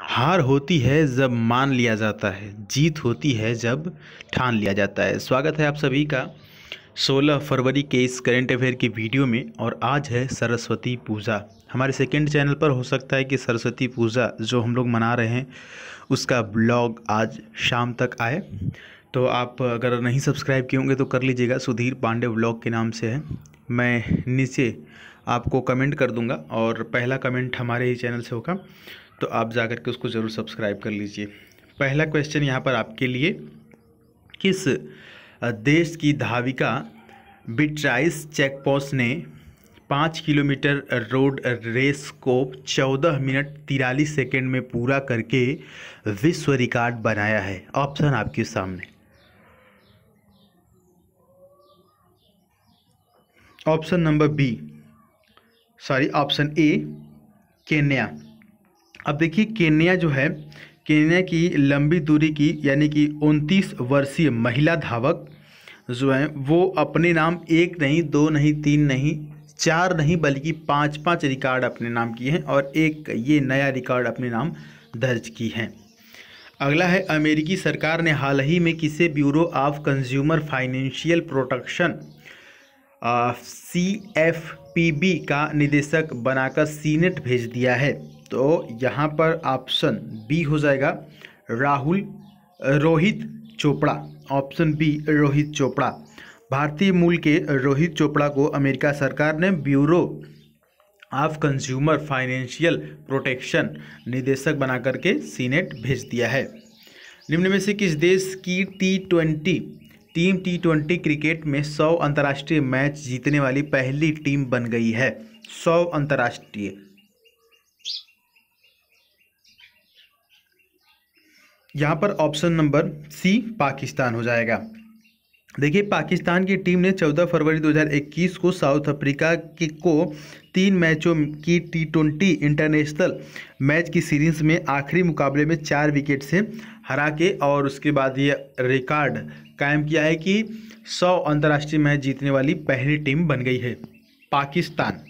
हार होती है जब मान लिया जाता है, जीत होती है जब ठान लिया जाता है। स्वागत है आप सभी का 16 फरवरी के इस करेंट अफेयर की वीडियो में और आज है सरस्वती पूजा। हमारे सेकंड चैनल पर हो सकता है कि सरस्वती पूजा जो हम लोग मना रहे हैं, उसका ब्लॉग आज शाम तक आए। तो आप अगर नहीं सब्सक्राइब किए होंगे तो कर लीजिएगा, सुधीर पांडे ब्लॉग के नाम से है। मैं नीचे आपको कमेंट कर दूँगा और पहला कमेंट हमारे ही चैनल से होगा। तो आप जा कर के उसको ज़रूर सब्सक्राइब कर लीजिए। पहला क्वेश्चन यहाँ पर आपके लिए, किस देश की धाविका बिट्राइस चेकपोस्ट ने पाँच किलोमीटर रोड रेस को चौदह मिनट तिरालीस सेकेंड में पूरा करके विश्व रिकॉर्ड बनाया है? ऑप्शन आपके सामने। Option number B, sorry, option A, Kenya. अब देखिए केन्या जो है, केन्या की लंबी दूरी की, यानी कि उनतीस वर्षीय महिला धावक जो है, वो अपने नाम एक नहीं, दो नहीं, तीन नहीं, चार नहीं, बल्कि पाँच पाँच रिकॉर्ड अपने नाम किए हैं और एक ये नया रिकॉर्ड अपने नाम दर्ज की हैं। अगला है, अमेरिकी सरकार ने हाल ही में किसे bureau of consumer financial protection C F P B का निदेशक बनाकर सीनेट भेज दिया है? तो यहाँ पर ऑप्शन बी हो जाएगा, Rahul, Rohit Chopra. Option B Rohit Chopra. भारतीय मूल के रोहित चोपड़ा को अमेरिका सरकार ने bureau of consumer financial protection निदेशक बना करके सीनेट भेज दिया है। निम्न में से किस देश की T twenty team T twenty cricket में सौ अंतर्राष्ट्रीय मैच जीतने वाली पहली टीम बन गई है? सौ अंतर्राष्ट्रीय। यहाँ पर ऑप्शन नंबर सी पाकिस्तान हो जाएगा। देखिए, पाकिस्तान की टीम ने 14 फरवरी 2021 को साउथ अफ्रीका की को तीन मैचों की टी ट्वेंटी इंटरनेशनल मैच की सीरीज़ में आखिरी मुकाबले में चार विकेट से हरा के और उसके बाद ये रिकॉर्ड कायम किया है कि 100 अंतर्राष्ट्रीय मैच जीतने वाली पहली टीम बन गई है, पाकिस्तान।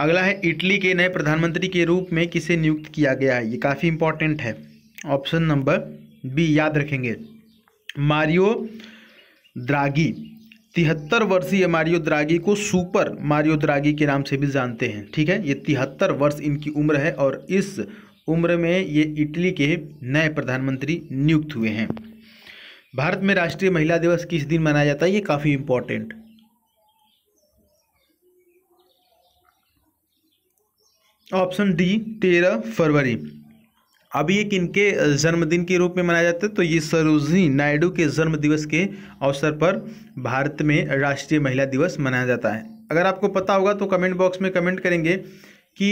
अगला है इटली के नए प्रधानमंत्री के रूप में किसे नियुक्त किया गया है? ये काफ़ी इंपॉर्टेंट है। ऑप्शन नंबर बी याद रखेंगे। मारियो द्रागी, तिहत्तर वर्षीय मारियो द्रागी को सुपर मारियो द्रागी के नाम से भी जानते हैं, ठीक है? ये तिहत्तर वर्ष इनकी उम्र है और इस उम्र में ये इटली के नए प्रधानमंत्री नियुक्त हुए हैं। भारत में राष्ट्रीय महिला दिवस किस दिन मनाया जाता है? ये काफ़ी इंपॉर्टेंट ऑप्शन डी, तेरह फरवरी। अभी ये किनके जन्मदिन के रूप में मनाया जाता है तो ये सरोजनी नायडू के जन्म दिवस के अवसर पर भारत में राष्ट्रीय महिला दिवस मनाया जाता है। अगर आपको पता होगा तो कमेंट बॉक्स में कमेंट करेंगे कि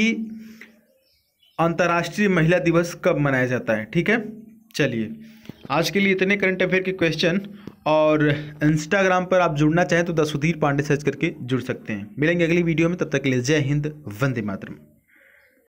अंतर्राष्ट्रीय महिला दिवस कब मनाया जाता है, ठीक है? चलिए, आज के लिए इतने करंट अफेयर के क्वेश्चन और इंस्टाग्राम पर आप जुड़ना चाहें तो द सुधीर पांडे सर्च करके जुड़ सकते हैं। मिलेंगे अगली वीडियो में, तब तक के लिए जय हिंद, वंदे मातरम।